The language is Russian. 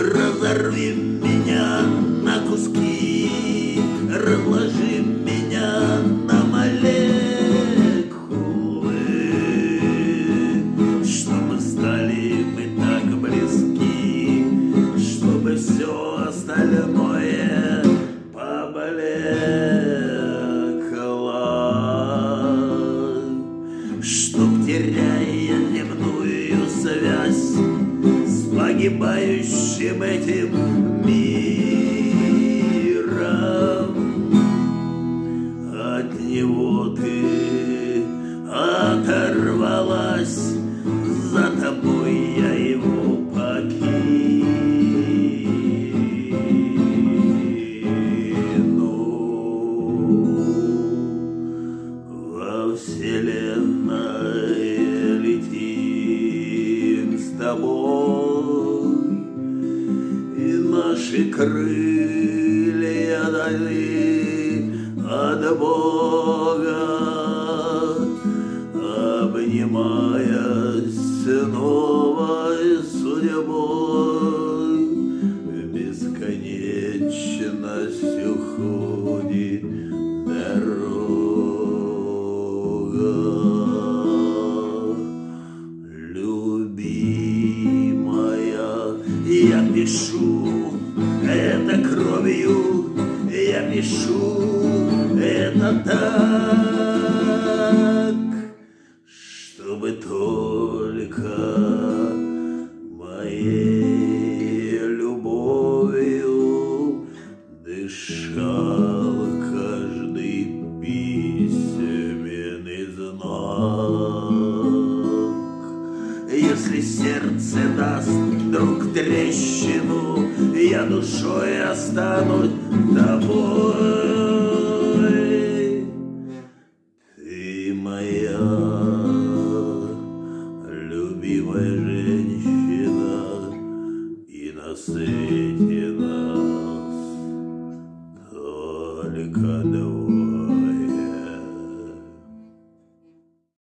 Разорви меня на куски, разложи меня. С погибающим этим миром. Наши крылья дали от Бога, обнимаясь новой судьбой, бесконечность уходит дорога. Любимая, я пишу я пишу это так, чтобы только Если сердце даст друг трещину, Я душой останусь тобой. Ты моя любимая женщина, И на свете нас только двое.